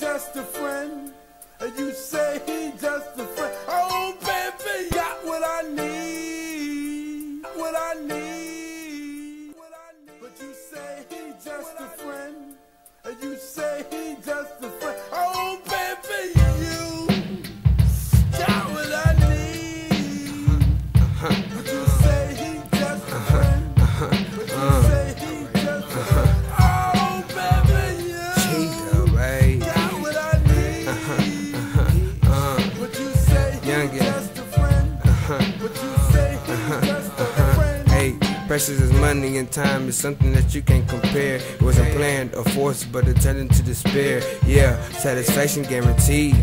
just a friend, and you say he just a friend. Oh, baby, got what I need, what I need, precious as money and time is something that you can't compare. It wasn't planned or forced, but it turned into despair. Yeah, satisfaction guaranteed.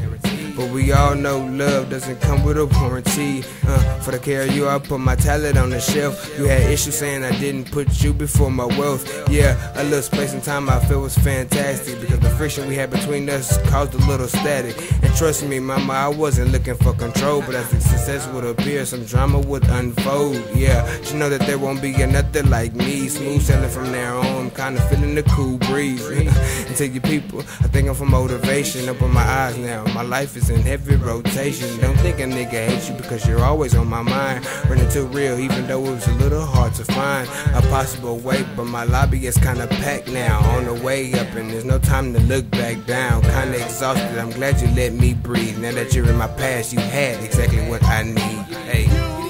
But we all know love doesn't come with a warranty. Uh, for the care of you, I put my talent on the shelf. You had issues saying I didn't put you before my wealth. Yeah, a little space and time I feel was fantastic because the friction we had between us caused a little static. And trust me, mama, I wasn't looking for control, but as success would appear, some drama would unfold. Yeah, you know that there won't be nothing like me. Smooth sailing from there on, kinda feeling the cool breeze. and tell you people, I think I'm for motivation. Open my eyes now, my life is in heavy rotation. Don't think a nigga hates you because you're always on my mind. Running too real, even though it was a little hard to find a possible way. But my lobby is kinda packed now, on the way up, and there's no time to look back down. Kinda exhausted, I'm glad you let me breathe. Now that you're in my past, you had exactly what I need. Hey.